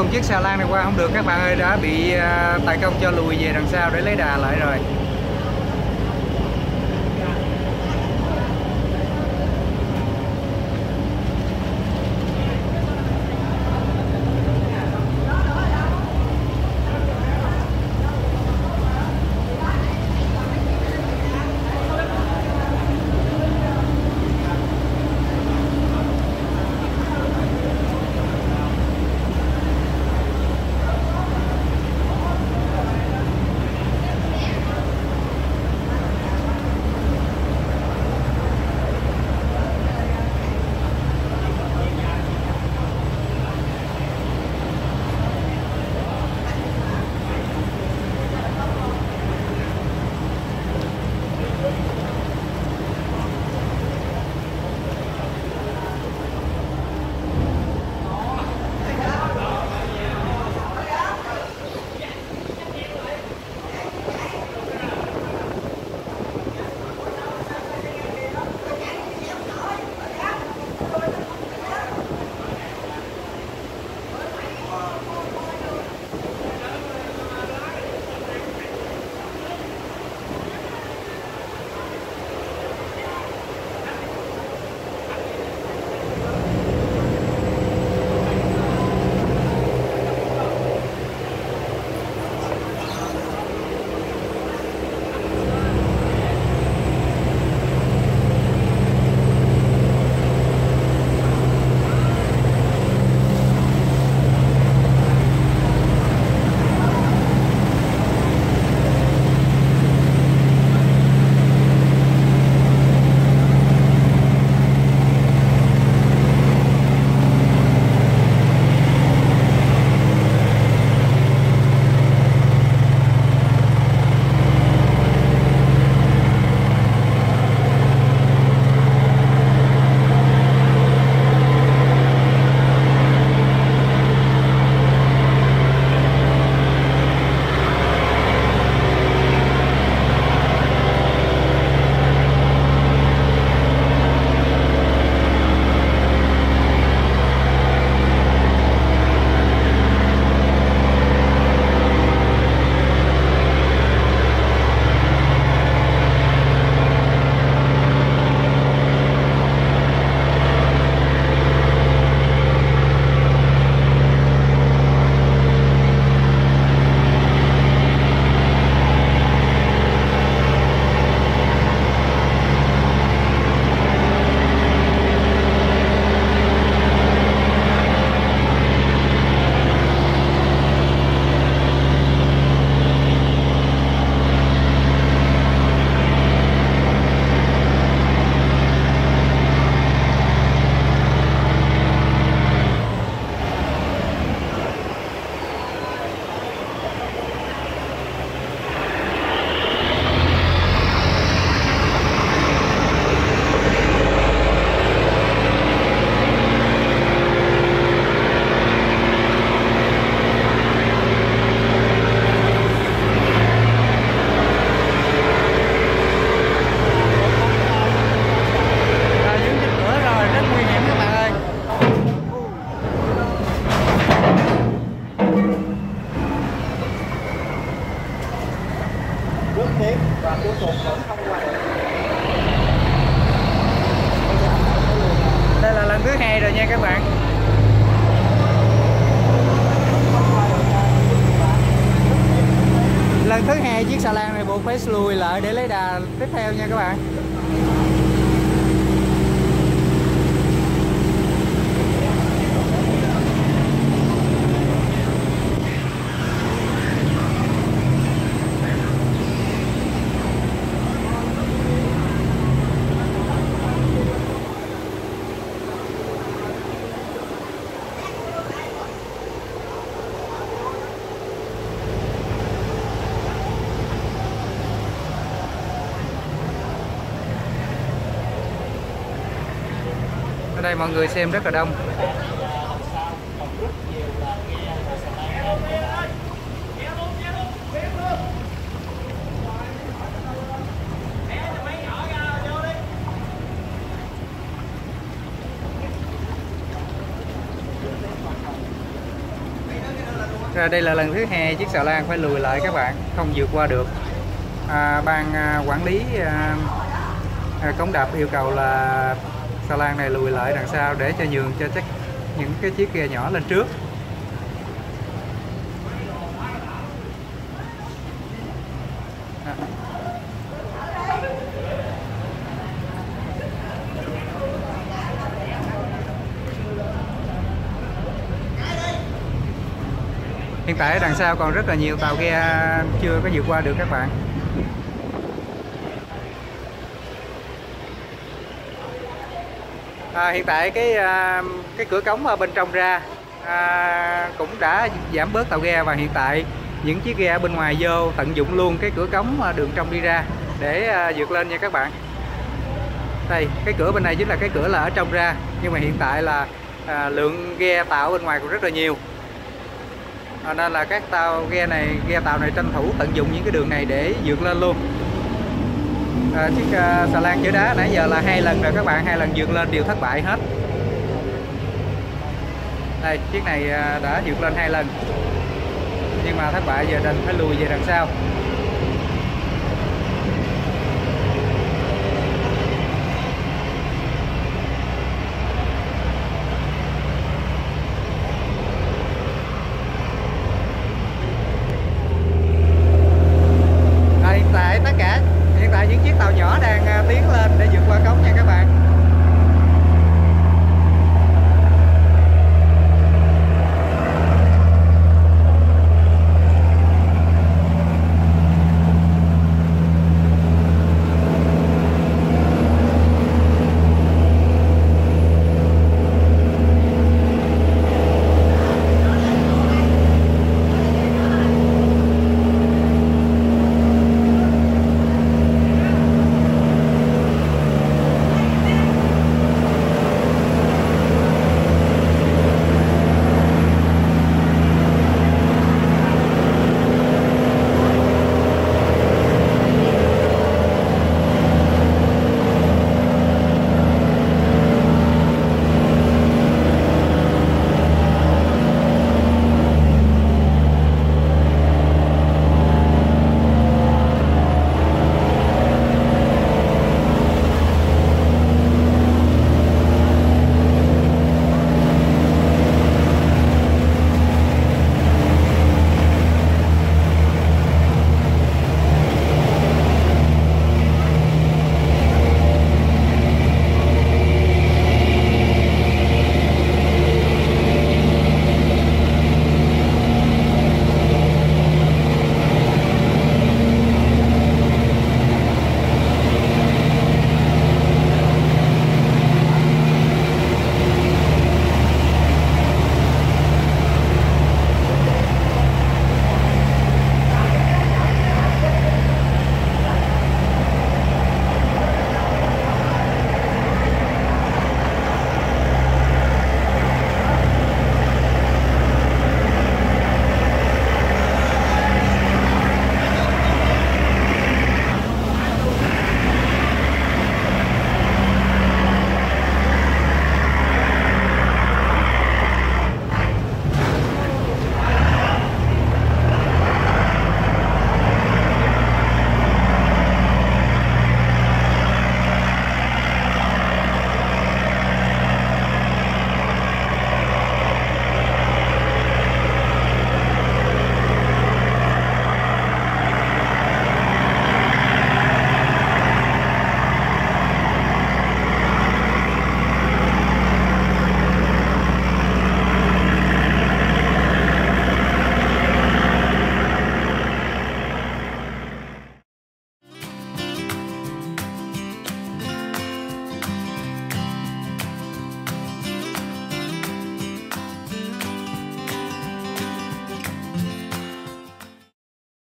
còn chiếc xà lan này qua không được, các bạn ơi, đã bị à, tài công cho lùi về đằng sau để lấy đà lại rồi. Các bạn. Lần thứ hai chiếc xà lan này buộc phải lùi lại để lấy đà tiếp theo nha các bạn. Ở đây mọi người xem rất là đông. À, đây là lần thứ hai chiếc xà lan phải lùi lại các bạn không vượt qua được. À, ban à, quản lý à, à, cống đập yêu cầu là xà lan này lùi lại đằng sau để cho nhường cho chắc những cái chiếc ghe nhỏ lên trước à. hiện tại đằng sau còn rất là nhiều tàu ghe chưa có vượt qua được các bạn à, hiện tại cái à, cái cửa cống ở bên trong ra à, cũng đã giảm bớt tàu ghe và hiện tại những chiếc ghe bên ngoài vô tận dụng luôn cái cửa cống đường trong đi ra để à, vượt lên nha các bạn. Đây cái cửa bên này chính là cái cửa là ở trong ra nhưng mà hiện tại là à, lượng ghe tạo bên ngoài cũng rất là nhiều. À, nên là các tàu ghe này ghe tàu này tranh thủ tận dụng những cái đường này để vượt lên luôn à, chiếc à, xà lan chở đá nãy giờ là hai lần rồi các bạn hai lần vượt lên đều thất bại hết. Đây chiếc này à, đã vượt lên hai lần. Nhưng mà thất bại giờ đành phải lùi về đằng sau.